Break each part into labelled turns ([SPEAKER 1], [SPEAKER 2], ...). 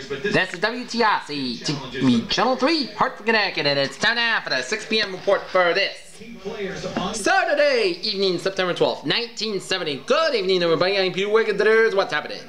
[SPEAKER 1] That's the WTIC Channel 3, Hartford, Connecticut, and it's time now for the 6 p.m. report for this. Saturday evening, September 12th, 1970. Good evening, everybody. I'm Peter Wiggins. What's happening?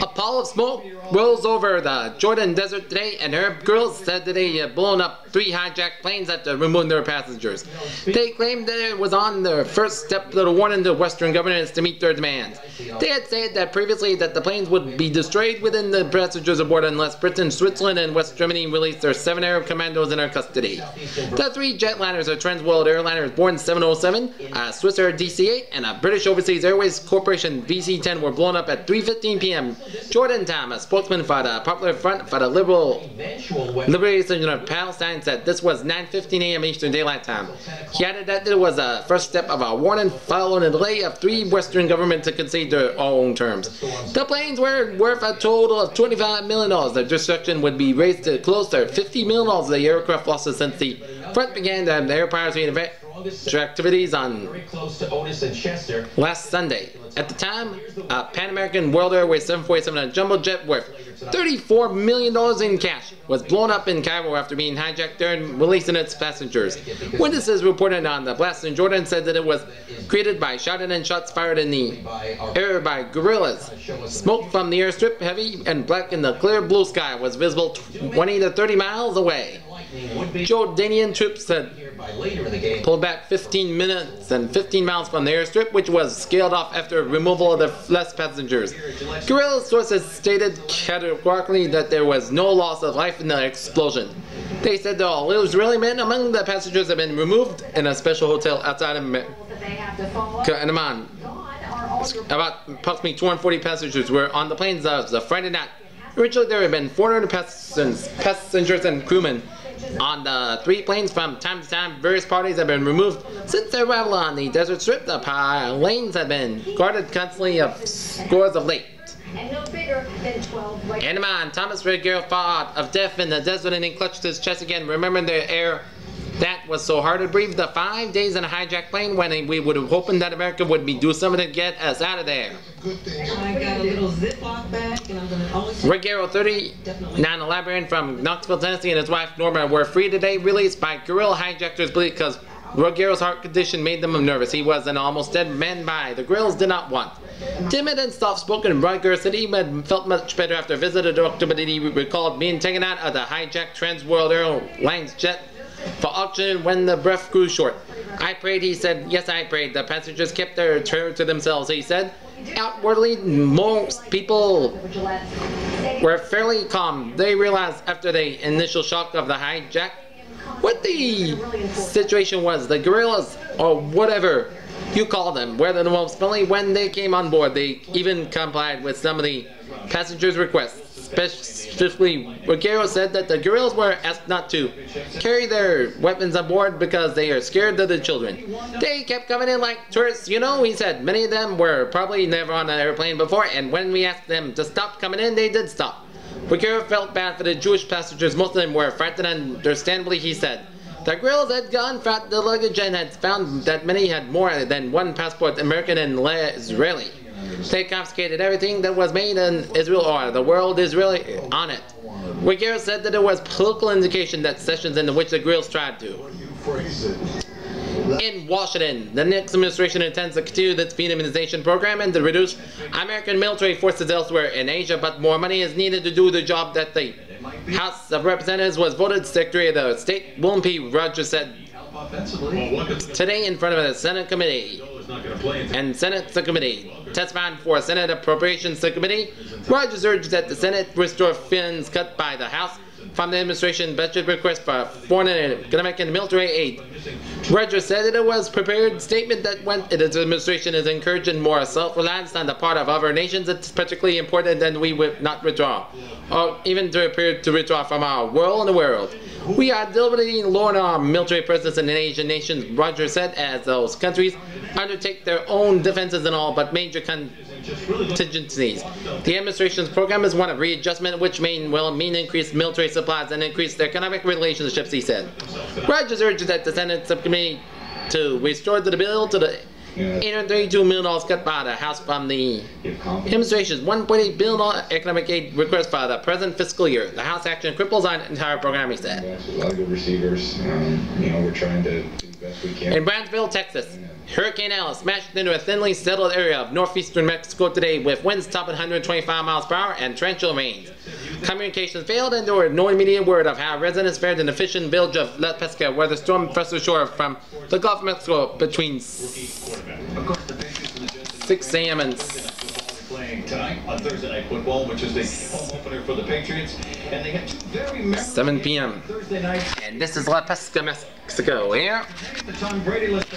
[SPEAKER 1] A pall of smoke rolls over the Jordan Desert today, and Arab girls said that they had blown up three hijacked planes after uh, removing their passengers. They claimed that it was on the first step the warning to Western governments to meet their demands. They had said that previously that the planes would be destroyed within the passengers aboard unless Britain, Switzerland, and West Germany released their seven Arab commandos in their custody. The three jetliners are Transworld Airliners Boeing 707, a Swiss Air DC-8, and a British Overseas Airways Corporation VC-10 were blown up at 3.15 p.m. Jordan Thomas, spokesman for the Popular Front for the Liberal Liberation of Palestine, said this was 9.15 a.m. Eastern Daylight Time. He added that it was a first step of a warning following a delay of three Western governments to concede their own terms. The planes were worth a total of $25 million. The destruction would be raised to close to $50 million the aircraft losses since the front began the air piracy activities on last Sunday. At the time, a Pan American World Airways 747 a jumbo jet worth $34 million in cash was blown up in Cairo after being hijacked during releasing its passengers. Witnesses reported on the blast in Jordan said that it was created by shot and shots fired in the air by guerrillas. Smoke from the airstrip, heavy and black in the clear blue sky, was visible 20 to 30 miles away. Jordanian troops had pulled back 15 minutes and 15 miles from the airstrip, which was scaled off after removal of the less passengers. Guerrilla sources stated categorically that there was no loss of life in the explosion. They said all Israeli men among the passengers have been removed in a special hotel outside of Amman. About approximately 240 passengers were on the planes of the Friday night. Originally, there had been 400 passengers and crewmen on the three planes from time to time, various parties have been removed since their arrival on the desert strip. The lanes have been guarded constantly of scores of late. And man, Thomas Ruggiero fought of death in the desert and he clutched his chest again, remembering the air that was so hard to breathe. The five days in a hijacked plane when we would have hoped that America would be do something to get us out of there. I got a little Ziploc bag and I'm going to always... Ruggiero, 39, a librarian from Knoxville, Tennessee, and his wife Norma were free today, released by guerrilla hijackers because Ruggiero's heart condition made them nervous. He was an almost dead man by. The grills did not want. Timid and soft-spoken, Ruggiero said he had felt much better after a visit to Doctor, but he recalled being taken out of the hijacked Transworld Airlines jet for auction when the breath grew short. I prayed, he said. Yes, I prayed. The passengers kept their terror to themselves, he said. Outwardly, most people were fairly calm. They realized after the initial shock of the hijack what the situation was. The guerrillas, or whatever you call them, were the most friendly when they came on board. They even complied with some of the passengers' requests. Specifically, Ruggiero said that the guerrillas were asked not to carry their weapons aboard because they are scared of the children. They kept coming in like tourists, you know, he said. Many of them were probably never on an airplane before, and when we asked them to stop coming in, they did stop. Ruggiero felt bad for the Jewish passengers. Most of them were frightened, and understandably, he said. The guerrillas had gone through the luggage and had found that many had more than one passport, American and Israeli. They confiscated everything that was made in Israel or the world is really on it. Ruggiero said that there was political indication that sessions in which the Grills tried to. In Washington, the Nixon administration intends to continue its Vietnamization program and to reduce American military forces elsewhere in Asia, but more money is needed to do the job that the House of Representatives was voted Secretary of the State. William P. Rogers said today in front of the Senate committee and Senate subcommittee Test testifying for Senate Appropriations Subcommittee. Rogers urged that the Senate restore funds cut by the House from the administration budget request for foreign and economic and military aid. Rogers said it was prepared statement that when its administration is encouraging more self-reliance on the part of other nations, it's particularly important that we would not withdraw, or even to appear to withdraw from our world in the world. We are deliberately lowering our military presence in the Asian nations, Rogers said, as those countries undertake their own defenses and all but major contingencies. The administration's program is one of readjustment, which may well mean increased military supplies and increased economic relationships, he said. Rogers urged that the Senate subcommittee to restore the bill to the $832 million cut by the House from the administration's $1.8 billion economic aid request for the present fiscal year. The House action cripples our entire program, he said.
[SPEAKER 2] A lot of good receivers. Um, you know, we're trying to do the best we can.
[SPEAKER 1] In Brownsville, Texas, Hurricane Alice smashed into a thinly settled area of northeastern Mexico today with winds topping 125 miles per hour and torrential rains. Communications failed and there were no immediate word of how residents fared in the fishing village of La Pesca where the storm pressed ashore from the Gulf of Mexico between 6 a.m. and
[SPEAKER 3] playing tonight on Thursday Night Football, which is the home opener for the Patriots. And they have two very memorable
[SPEAKER 1] 7 p.m.
[SPEAKER 3] Thursday night.
[SPEAKER 1] And this is La Pesca, Mexico. Here,
[SPEAKER 3] The Tom Brady list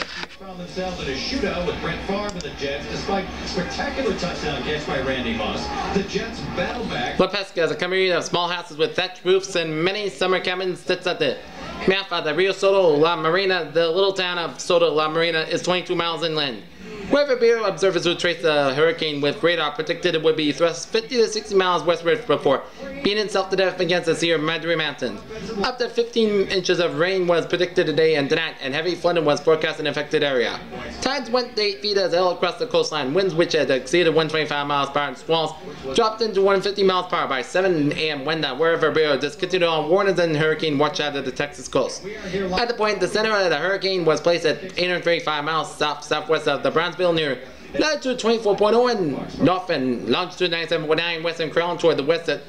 [SPEAKER 3] found themselves in a shootout with Brett Favre and the Jets, despite spectacular touchdown catch by Randy Moss. The Jets battle back.
[SPEAKER 1] La Pesca is a community of small houses with thatched roofs and many summer cabins sits at the mouth of the Rio Soto La Marina. The little town of Soto La Marina is 22 miles inland. Weather Bureau observers who traced the hurricane with radar predicted it would be thrust 50 to 60 miles westward before being itself to death against the Sierra Madre Mountains. Up to 15 inches of rain was predicted today and tonight, and heavy flooding was forecast in affected area. Tides went to 8 feet as hell across the coastline. Winds which had exceeded 125 miles per hour and squalls dropped into 150 miles per hour by 7 a.m. when the Weather Bureau discontinued all warnings and hurricane watch out of the Texas coast. At the point, the center of the hurricane was placed at 835 miles south-southwest of the Brownsville near latitude 24.0 and north and longitude 97.9 west and crawling toward the west at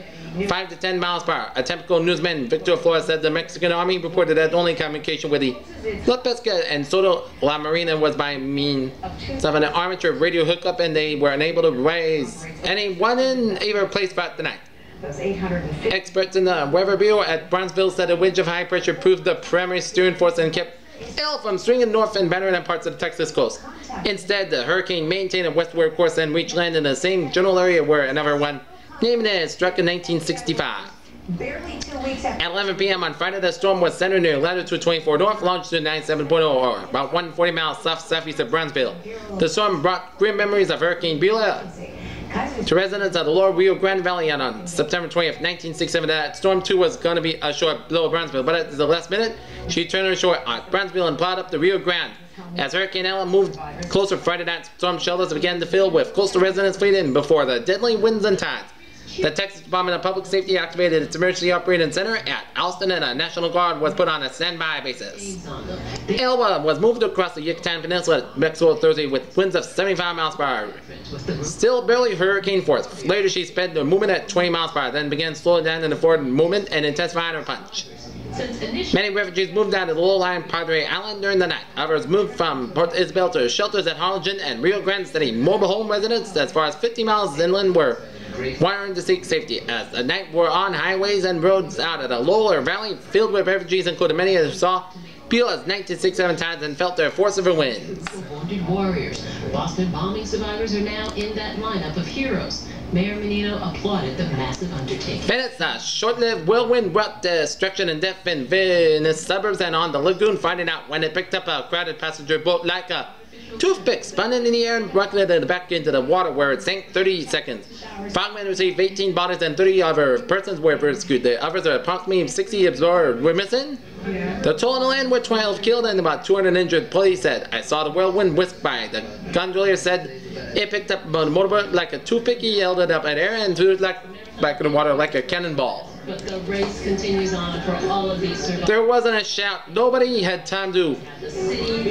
[SPEAKER 1] 5 to 10 miles per hour. A typical newsman, Victor Flores, said the Mexican army reported that only communication with the La Pesca and Soto La Marina was by means of an armature radio hookup and they were unable to raise any one in either place tonight.
[SPEAKER 4] Those 850.
[SPEAKER 1] Experts in the Weather Bureau at Brownsville said a wedge of high pressure proved the primary steering force and kept ill from swinging north and better parts of the Texas coast. Instead, the hurricane maintained a westward course and reached land in the same general area where another one, named it, struck in 1965.
[SPEAKER 4] Barely two weeks.
[SPEAKER 1] At 11 p.m. on Friday, the storm was centered near latitude 24 north, longitude 97.0, or about 140 miles south southeast of Brownsville. The storm brought grim memories of Hurricane Beulah to residents of the lower Rio Grande Valley on September 20th, 1967. That storm 2 was going to be ashore below Brownsville, but at the last minute, she turned ashore at Brownsville and plowed up the Rio Grande. As Hurricane Ella moved closer Friday night, storm shelters began to fill with coastal residents fleeing before the deadly winds and tides. The Texas Department of Public Safety activated its emergency operating center at Austin and a National Guard was put on a standby basis. Ella was moved across the Yucatan Peninsula Mexico Thursday with winds of 75 miles per hour. Still barely hurricane force. Later she sped the movement at 20 miles per hour, then began slowing down in the forward movement and intensifying her punch. Many refugees moved down to the low-lying Padre Island during the night. Others moved from Port Isabel to shelters at Harlingen and Rio Grande City. Mobile home residents as far as 50 miles inland were wiring to seek safety as the night wore on highways and roads out of the lower valley filled with refugees including many who saw as 1967 tides and felt their force of her winds.
[SPEAKER 5] Wounded warriors. Boston bombing survivors are now in that lineup of heroes. Mayor Menino applauded the massive undertaking.
[SPEAKER 1] Bennett's a short-lived whirlwind brought destruction and death in Venice suburbs and on the lagoon, finding out when it picked up a crowded passenger boat like a toothpick, spun in the air and rocketed back into the water where it sank 30 seconds. Firemen received 18 bodies and 30 other persons were rescued. The others are approximately 60 absorbed were missing. The total land were 12 killed and about 200 injured. Police said, I saw the whirlwind whisk by. The gondolier said it picked up a motorboat like a toothpick. He held it up in air and threw it like, back in the water like a cannonball.
[SPEAKER 5] But the race continues on for all of these survivors.
[SPEAKER 1] There wasn't a shout. Nobody had time to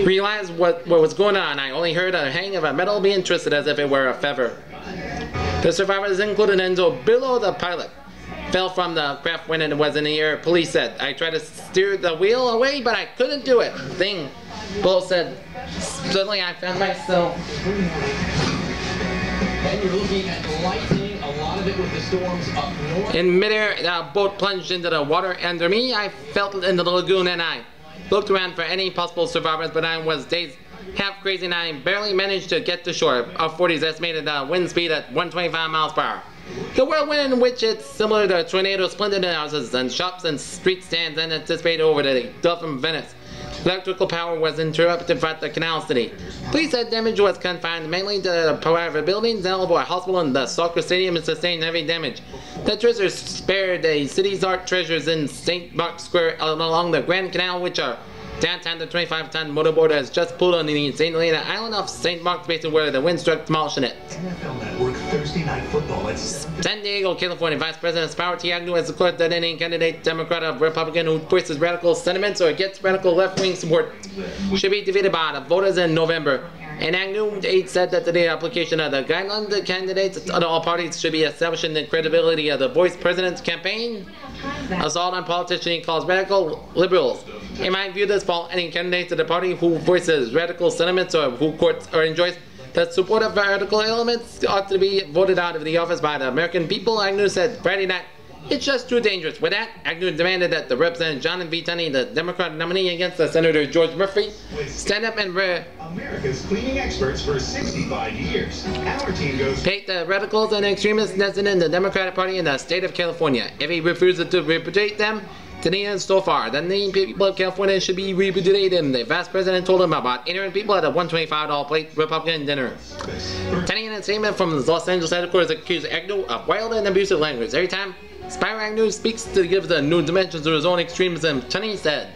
[SPEAKER 1] realize what, what was going on. I only heard a hang of a metal being twisted as if it were a feather. The survivors included Enzo below the pilot. Fell from the craft when it was in the air. Police said, I tried to steer the wheel away, but I couldn't do it. Thing. Billo said, suddenly I found myself
[SPEAKER 6] And you're looking at lightning,
[SPEAKER 1] in midair. The boat plunged into the water under me. I fell into the lagoon and I looked around for any possible survivors, but I was dazed, half crazy, and I barely managed to get to shore. A 40s estimated wind speed at 125 miles per hour. The whirlwind in which it's similar to a tornado splintered in houses and shops and street stands and anticipated over the Gulf Venice. Electrical power was interrupted at the canal city. Police said damage was confined mainly to the private buildings. Elbow Hospital and the soccer stadium sustained heavy damage. The treasures spared the city's art treasures in St. Mark's Square along the Grand Canal, which are Downtown, the 25-ton motorboat has just pulled on the St. Helena Island off St. Mark's Basin where the wind struck demolishing it.
[SPEAKER 7] Thursday Night Football
[SPEAKER 1] San Diego, California Vice President Spiro T. Agnew has declared that any candidate, Democrat or Republican, who voices radical sentiments or gets radical left-wing support should be defeated by the voters in November. And Agnew said that the application of the guidelines the candidates of all parties should be establishing the credibility of the voice president's campaign. Assault on politicians he calls radical liberals. In my view, this fall, any candidate of the party who voices radical sentiments or who courts or enjoys the support of radical elements ought to be voted out of the office by the American people, Agnew said Friday night. It's just too dangerous. With that, Agnew demanded that the Representative John V. Tunney, the Democrat nominee against the Senator George Murphy, stand up and re-
[SPEAKER 7] America's cleaning experts for 65 years. Our team goes
[SPEAKER 1] Take the radicals and extremists nested in the Democratic Party in the state of California. If he refuses to repudiate them, today and so far, the the people of California should be repudiated. The vice president told him about entering people at a $125 plate Republican dinner. Tunney in a statement from the Los Angeles headquarters accused Agnew of wild and abusive language. Every time Spiro Agnew speaks to give the new dimensions to his own extremism, Tunney said.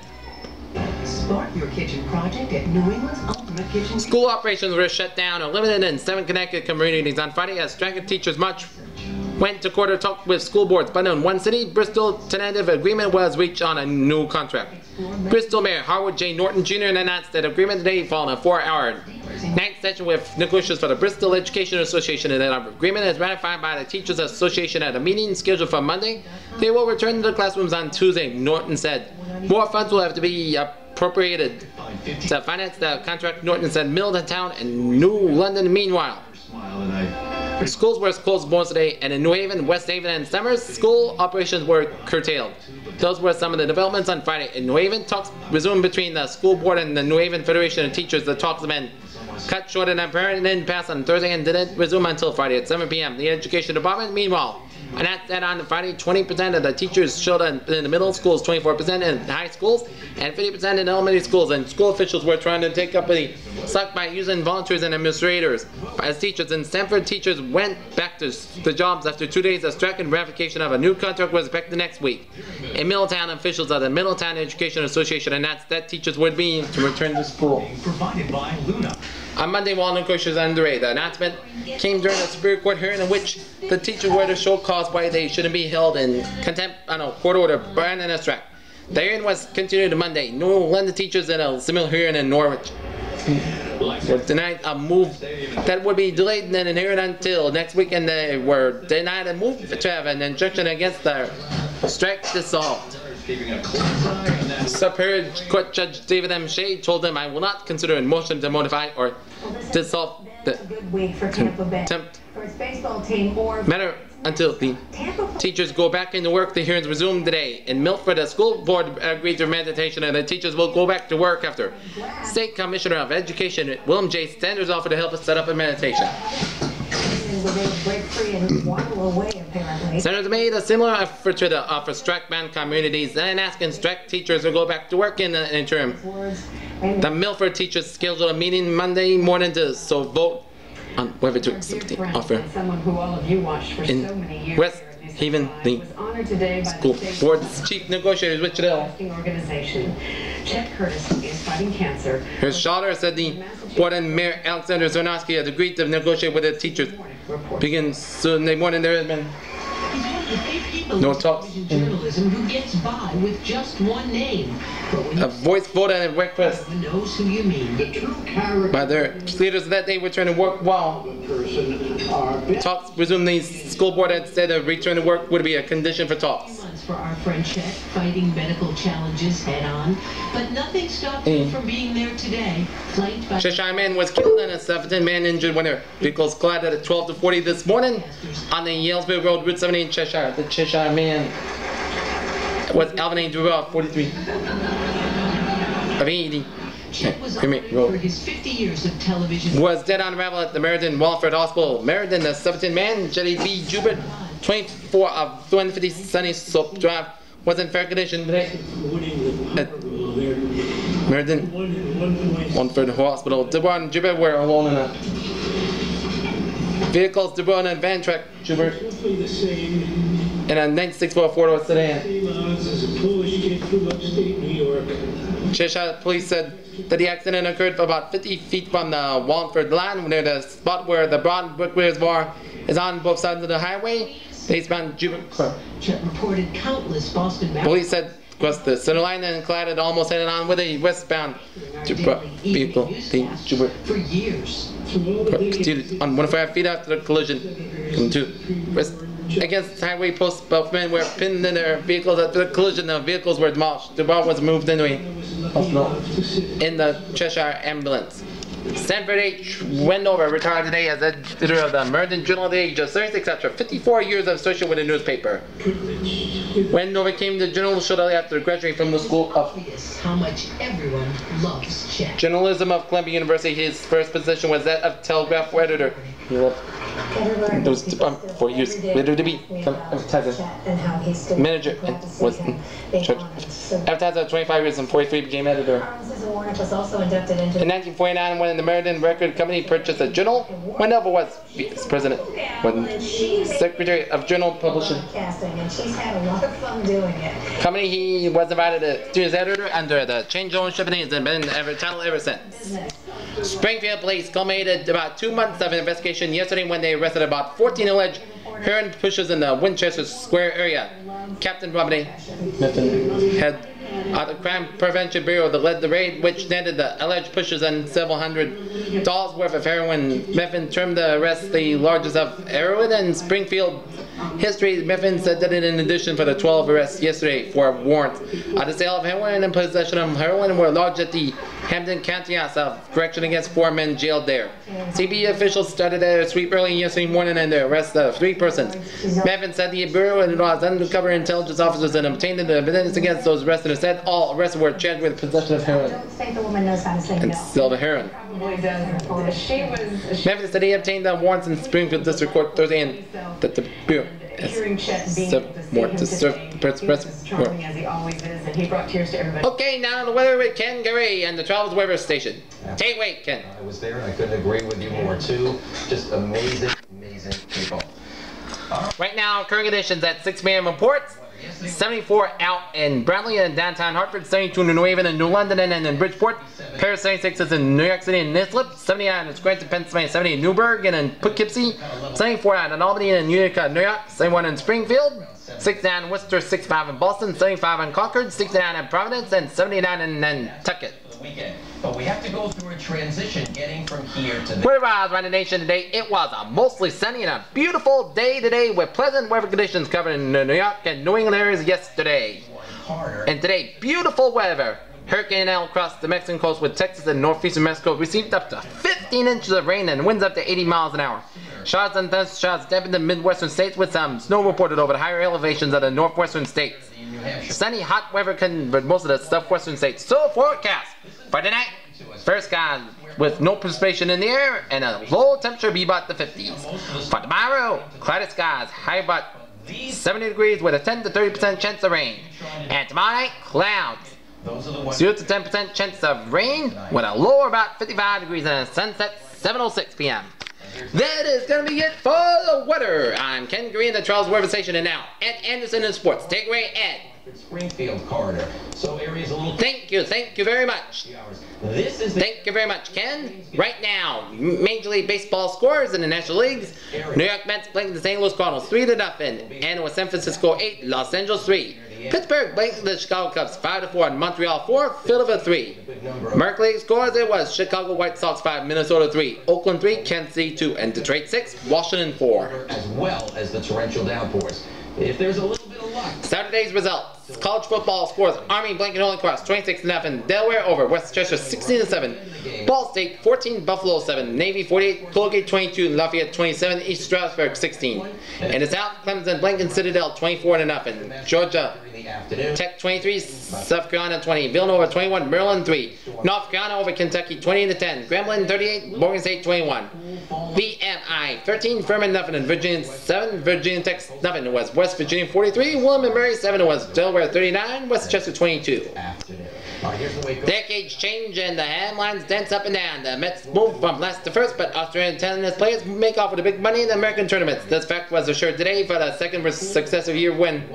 [SPEAKER 5] Start your kitchen project at New England's Ultimate Kitchen.
[SPEAKER 1] School operations were shut down or limited in seven Connecticut communities on Friday as striking teachers much went to quarter talk with school boards. But in one city, Bristol tentative agreement was reached on a new contract. Bristol Mayor Howard J. Norton Jr. announced that agreement today following a four-hour night session with negotiators for the Bristol Education Association and that agreement is ratified by the Teachers Association at a meeting scheduled for Monday. They will return to the classrooms on Tuesday, Norton said. More funds will have to be appropriated to finance the contract, Norton said Middletown and New London meanwhile. Schools were closed most today, and in New Haven, West Haven, and Somers, school operations were curtailed. Those were some of the developments on Friday. In New Haven, talks resumed between the school board and the New Haven Federation of Teachers. The talks have been cut short and apparently didn't pass on Thursday and didn't resume until Friday at 7 p.m. The Education Department, meanwhile, announced that on Friday, 20% of the teachers showed in, in the middle schools, 24% in high schools, and 50% in elementary schools. And school officials were trying to take up the slack by using volunteers and administrators as teachers. And Stamford, teachers went back to the jobs after two days of strike and ratification of a new contract was expected the next week. In Middletown, officials of the Middletown Education Association announced that teachers would be to return to school.
[SPEAKER 7] provided by Luna.
[SPEAKER 1] On Monday, negotiations are underway, the announcement came during a Superior Court hearing in which the teachers were to show cause why they shouldn't be held in contempt on a court order banned and abstract. The hearing was continued on Monday. New London teachers in a similar hearing in Norwich were denied a move that would be delayed and hearing until next week, and they were denied a move to have an injunction against the strike dissolved. Superior Court Judge David M. Shea told them, I will not consider a motion to modify or dissolve the
[SPEAKER 4] It's a good week for Tampa Bay.
[SPEAKER 1] contempt
[SPEAKER 4] For its baseball team or
[SPEAKER 1] matter until the teachers go back into work. The hearings resume today. In Milford, the school board agreed to meditation and the teachers will go back to work after. State Commissioner of Education, William J. Sanders, offered to help us set up a meditation.
[SPEAKER 4] were able to break free and waddle away apparently.
[SPEAKER 1] Senators made a similar effort to the uh, offer strike ban communities and asking strike teachers to go back to work in the interim. The Milford teachers scheduled a meeting Monday morning to so vote on whether to accept the offer.
[SPEAKER 8] someone who all of you watched for
[SPEAKER 1] In
[SPEAKER 8] so many years
[SPEAKER 1] West
[SPEAKER 8] here at News
[SPEAKER 1] Haven, the
[SPEAKER 8] was honored today by
[SPEAKER 1] School board's chief negotiator, Richard L.
[SPEAKER 8] broadcasting organization. Chet Curtis is fighting cancer.
[SPEAKER 1] Her daughter said the board and Mayor Alexander Zarnowski had agreed to negotiate with the teachers. Begin Sunday morning. There has been No talk.
[SPEAKER 5] journalism who gets by with just one name.
[SPEAKER 1] A voice vote at breakfast
[SPEAKER 5] knows who you mean.
[SPEAKER 9] The true character
[SPEAKER 1] by their leaders that day were trying to work while
[SPEAKER 9] of a person are best
[SPEAKER 1] talks. The school board had said a return to work would be a condition for talks.
[SPEAKER 5] For our friend Chet, fighting medical challenges head on. But nothing stopped him
[SPEAKER 1] Mm.
[SPEAKER 5] from being there today, flanked by
[SPEAKER 1] Cheshire man was killed and a 17 man injured when their vehicles collided at 12 to 40 this morning on the Yalesville Road, Route 70 in Cheshire. The Cheshire man was Alvin A. Durrell, 43 of 80.
[SPEAKER 5] Chet was honored for his 50 years of television.
[SPEAKER 1] Was dead on arrival at the Meriden Wallingford Hospital. Meriden, the 17 man, Jetty B. Jubert, 24 of 250 Sunny Soap Drive, was in fair condition today. At Meriden Wallingford Hospital. Deborah and Jubert were alone in a vehicles. Deborah and van track Jubert in a 96 four door sedan. Cheshire police said that the accident occurred about 50 feet from the Wallingford line near the spot where the Broad Brook reservoir is on both sides of the highway. Jupiter.
[SPEAKER 5] Chet reported countless Boston
[SPEAKER 1] Police said across the center line and collided almost head on with a westbound vehicle. The
[SPEAKER 5] for years.
[SPEAKER 1] proceeded on 105 feet after the collision. To rest against highway posts. Both men were pinned in their vehicles after the collision. The vehicles were demolished. The bar was moved into a hospital in the Cheshire ambulance. Stanford H. Wendover retired today as editor of the Meriden Journal at the age of 36 after 54 years of association with the newspaper. Wendover came to journal shortly after graduating from the School of
[SPEAKER 5] how much everyone loves.
[SPEAKER 1] Journalism of Columbia University. His first position was that of telegraph editor. He left
[SPEAKER 4] Everywhere
[SPEAKER 1] those
[SPEAKER 4] he
[SPEAKER 1] um,
[SPEAKER 4] goes,
[SPEAKER 1] years. Later to be advertiser.
[SPEAKER 4] Chet And how he stood
[SPEAKER 1] Manager and was church. Advertiser 25 years and 43 became editor.
[SPEAKER 4] Mrs. Warnick was also inducted into
[SPEAKER 1] In 1949, when the Meriden Record Company purchased a journal, Wendover was vice president, when secretary of journal publishing
[SPEAKER 4] she's had a lot of fun doing it.
[SPEAKER 1] company. He was invited to do his editor under the change ownership and he's been ever title ever since. Springfield police culminated about two months of investigation yesterday when they arrested about 14 alleged heroin pushers in the Winchester Square area. Captain Miffin head of the Crime Prevention Bureau that led the raid, which netted the alleged pushers and several hundred dollars worth of heroin. Miffin termed the arrest the largest of heroin in Springfield history. Miffin said that in addition for the 12 arrests yesterday for warrants uh, the sale of heroin and possession of heroin were lodged at the Hampden County House of Correction against four men jailed there. CB officials started their sweep early yesterday morning and the arrest of three persons. Miffin said the Bureau was undercover intelligence officers and obtained the evidence against those arrested and said all arrested were charged with possession of
[SPEAKER 4] I
[SPEAKER 1] heroin
[SPEAKER 4] don't think the woman knows how to say
[SPEAKER 1] and
[SPEAKER 4] no.
[SPEAKER 1] sale of heroin.
[SPEAKER 8] Probably does. She was
[SPEAKER 1] Memphis said he obtained the warrants in Springfield District Court Thursday and that the Bureau has
[SPEAKER 8] hearing Chet and being
[SPEAKER 1] served
[SPEAKER 8] able to
[SPEAKER 1] more
[SPEAKER 8] him
[SPEAKER 1] to serve the press. Press
[SPEAKER 8] as charming as he always is, and he brought tears to everybody.
[SPEAKER 1] Okay, now the weather with Ken Gary and the Travelers Weather Station. Take wait, Ken.
[SPEAKER 6] I was there and I couldn't agree with you more too. Just amazing, amazing people.
[SPEAKER 1] Right now, current conditions at 6 p.m. reports. 74 out in Bradley and downtown Hartford, 72 in New Haven and New London and in Bridgeport. Paris 76 is in New York City and Nislip, 79 in Scranton, Pennsylvania, 70 in Newburgh and in Poughkeepsie, 74 out in Albany and in Utica, New York, 71 in Springfield, 69 in Worcester, 65 in Boston, 75 in Concord, 69 in Providence, and 79 in Nantucket.
[SPEAKER 6] Weekend. But we have to go through a transition getting from here to there.
[SPEAKER 1] Eyes around the nation today. It was a mostly sunny and a beautiful day today with pleasant weather conditions covering the New York and New England areas yesterday. And today, beautiful weather. Hurricane L across the Mexican coast with Texas and northeastern Mexico received up to 15 inches of rain and winds up to 80 miles an hour. Showers and thunderstorms dampened the midwestern states with some snow reported over the higher elevations of the northwestern states. Sunny, hot weather can but most of the southwestern states. So forecast for tonight. Fair skies with no precipitation in the air and a low temperature be about the 50s. For tomorrow, cloudy skies, high about 70 degrees with a 10 to 30% chance of rain. And tomorrow night, clouds.
[SPEAKER 6] Those are
[SPEAKER 1] 0 to 10% chance of rain with a low about 55 degrees and a sunset 7.06 p.m. That is going to be it for the weather. I'm Ken Green, the Charles Weather Station, and now Ed Anderson in sports. Take away, Ed.
[SPEAKER 6] Springfield corridor. So areas a little.
[SPEAKER 1] Thank you, thank you very much.
[SPEAKER 6] This is.
[SPEAKER 1] Thank you very much, Ken. Right now, Major League Baseball scores in the National Leagues. New York Mets playing the St. Louis Cardinals 3 to nothing, and with San Francisco 8, Los Angeles 3. Pittsburgh playing the Chicago Cubs 5 to 4, and Montreal 4, Philadelphia 3.
[SPEAKER 6] Big number of.
[SPEAKER 1] Scores it was Chicago White Sox 5, Minnesota 3, Oakland 3, Kansas City 2, and Detroit 6, Washington 4.
[SPEAKER 6] as well as the torrential downpours. If there's a little
[SPEAKER 1] Saturday's results. College football scores Army Blanket Holy Cross 26 0 Delaware over Westchester 16 7 Ball State 14 Buffalo 7 Navy 48 Colgate 22 Lafayette 27 East Stroudsburg 16 In the South Clemson Blanket Citadel 24 0 Georgia. Tech 23 South Carolina 20 Villanova 21 Maryland 3 North Carolina over Kentucky 20 to 10 Grambling 38 Morgan State 21 VMI 13 Furman nothing and Virginia 7 Virginia Tech nothing was West Virginia 43 William and Mary 7 was Delaware 39 Westchester 22
[SPEAKER 6] Afternoon. All right, here's the way it goes.
[SPEAKER 1] Decades change and the headlines dance up and down. The Mets move from last to first, but Australian tennis players make off with the big money in the American tournaments. This fact was assured today for the second successive year when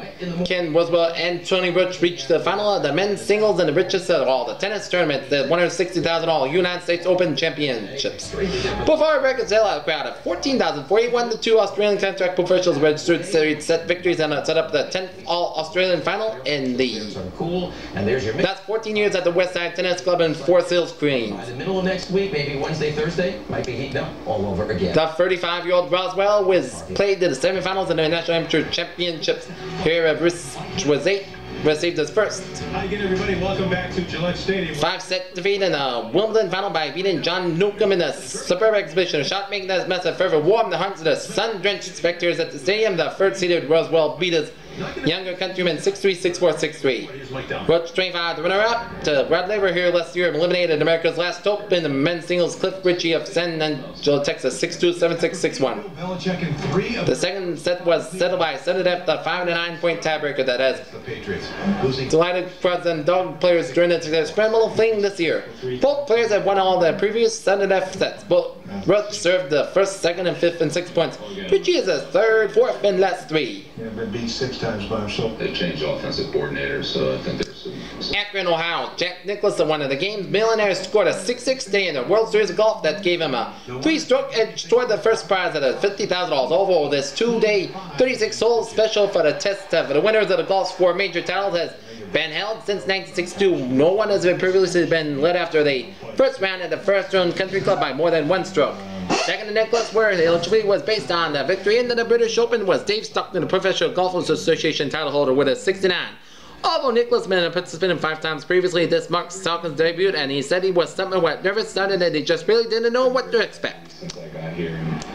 [SPEAKER 1] Ken Rosewall and Tony Roche reached the final of the men's singles and the richest of all the tennis tournaments, the 160,000 all United States Open Championships. Before a record sellout crowd of 14,041, the two Australian contract professionals registered series set victories and set up the 10th All Australian final in the.
[SPEAKER 6] Cool. And there's your.
[SPEAKER 1] That's 14 years at the Westside Tennis Club in Forest Hills, Queens.
[SPEAKER 6] By the middle of next week, maybe Wednesday, Thursday, might be heating up all over again.
[SPEAKER 1] The 35-year-old Rosewall was played in the semifinals in the National Amateur Championships here at Rishwazate received his first
[SPEAKER 7] Hi again, everybody. Welcome back to Gillette Stadium.
[SPEAKER 1] five-set defeat in the Wimbledon final by beating John Newcombe in a superb exhibition. A shot making that mess of fervor warmed the hearts of the sun-drenched spectators at the stadium. The third-seeded Rosewall beat his younger countryman 6-3, 6-4, 6-3.
[SPEAKER 7] Here's Mike Down.
[SPEAKER 1] Roche 25, the runner-up to Brad Laver here last year, eliminated America's last hope in the men's singles Cliff Richey of San Angelo, Texas, 6-2, 7-6, 6-1.
[SPEAKER 7] Belichick in three of
[SPEAKER 1] The second set was settled by a set after 5 9 point tiebreaker that has
[SPEAKER 7] the Patriots.
[SPEAKER 1] Delighted crowds and dog players during the scramble thing this year. Both players have won all the previous set and F sets. Both Roche served the first, second, and fifth and six points. Richey is a third, fourth, and last three.
[SPEAKER 9] Yeah, been beat six times by himself.
[SPEAKER 2] They changed offensive coordinators, so I think there's some. some
[SPEAKER 1] Akron, Ohio. Jack Nicklaus won of the game's millionaires scored a 6-6 day in the World Series of Golf that gave him a three-stroke edge toward the first prize at a $50,000 over this two-day 36-hole special for the test for the winners of the golf's four major titles has been held since 1962. No one has been previously been led after the first round at the Firestone Country Club by more than one stroke. Second to Nicklaus, where the eligibility was based on the victory in the British Open, was Dave Stockton, the Professional Golfers Association title holder, with a 69. Although Nicklaus been participated five times previously, this marks Stockton's debut, and he said he was somewhat nervous, started that he just really didn't know what to expect.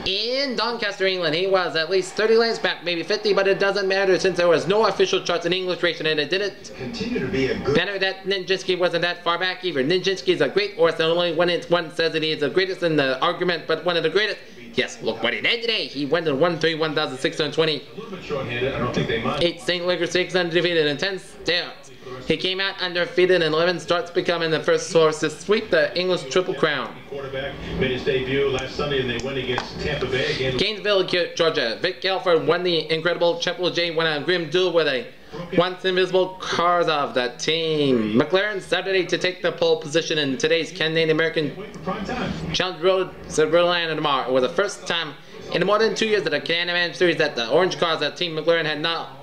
[SPEAKER 2] Since I got here. And
[SPEAKER 1] In Doncaster, England, he was at least 30 lengths back, maybe 50, but it doesn't matter since there was no official charts in English racing, and it didn't
[SPEAKER 7] continue to be a good
[SPEAKER 1] matter that Nijinsky wasn't that far back either. Nijinsky is a great horse, and only when it's one says that he is the greatest in the argument, but one of the greatest. Yes, look what he did today. He went in 1 3 1,620.
[SPEAKER 7] a little bit short-handed. I don't think they mind.
[SPEAKER 1] Eight St. Leger six undefeated in ten starts. He came out undefeated in 11 starts, becoming the first horse to sweep the English Triple Crown.
[SPEAKER 7] Quarterback made his debut last Sunday, and they win against Tampa Bay again.
[SPEAKER 1] Gainesville, Georgia. Vic Elford won the incredible Triple J, won a grim duel with a once invisible cars of the team. McLaren Saturday to take the pole position in today's Canadian American
[SPEAKER 7] Wait for prime time.
[SPEAKER 1] Challenge Road Sutherland tomorrow. It was the first time in more than two years that a Canadian Series that the orange cars that Team McLaren had not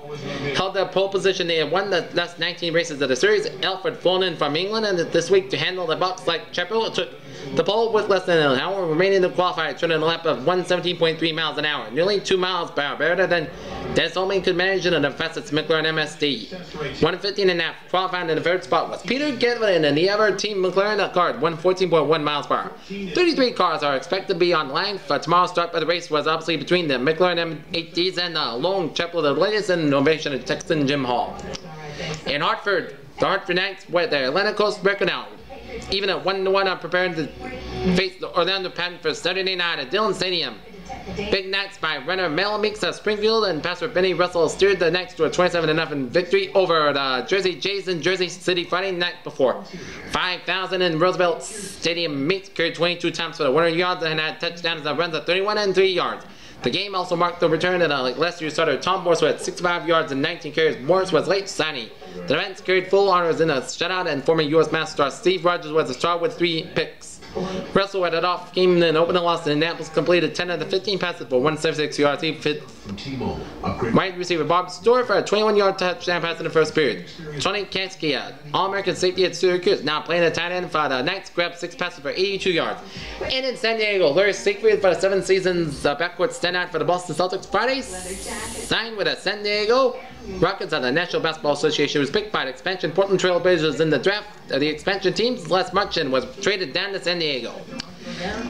[SPEAKER 1] held the pole position. They had won the last 19 races of the series. Alfred flown from England and this week to handle the box like Chappell took the pole was less than an hour remaining to qualify, turning a lap of 117.3 miles an hour, nearly 2 miles per hour, better than Dennis Holman could manage in the fastest McLaren MSD. 115 and a half, qualifying in the third spot was Peter Gethin and the other team McLaren card, 114.1 miles per hour. 33 cars are expected to be on line for tomorrow's start, but the race was obviously between the McLaren M8Ds and the Lone Chapel, the latest innovation at Texan Jim Hall. In Hartford, the Hartford Knights with the Atlantic Coast now. Even at 1 to 1, I'm preparing to face the Orlando for Saturday night at Dillon Stadium. Big Knights by runner Mel Meeks of Springfield and Pastor Benny Russell steered the Knights to a 27 0 victory over the Jersey Jays in Jersey City Friday night before. 5,000 in Roosevelt Stadium. Meeks carried 22 times for the 100 yards and had touchdowns that runs of 31 and 3 yards. The game also marked the return of the last year's starter Tom Morse had 65 yards and 19 carries. Morse was late signing. The Reds carried full honors in a shutout and former U.S. Master star Steve Rogers was the star with three picks. Russell had it off game and opened the loss and Indianapolis completed 10 of the 15 passes for 176 yards. Wide receiver Bob Storr for a 21-yard touchdown pass in the first period. Tony Kansky, uh, All-American safety at Syracuse, now playing at tight end for the Knights, grabbed six passes for 82 yards. And in San Diego, Larry Siegfried for the seven seasons uh, backcourt standout for the Boston Celtics Friday, signed with the San Diego Rockets of the National Basketball Association was picked by the expansion Portland Trail Blazers in the draft of the expansion teams. Les March and was traded down to San Diego.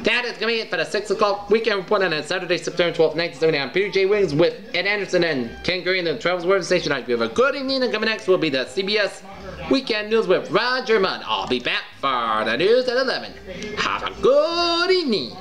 [SPEAKER 1] That is going to be it for the 6 o'clock weekend report on Saturday, September 12th, 1970. I'm Peter J. Williams with Ed Anderson and Ken Curry in the Travis World Station. I hope you have a good evening, and coming next will be the CBS Weekend News with Roger Mudd. I'll be back for the news at 11. Have a good evening.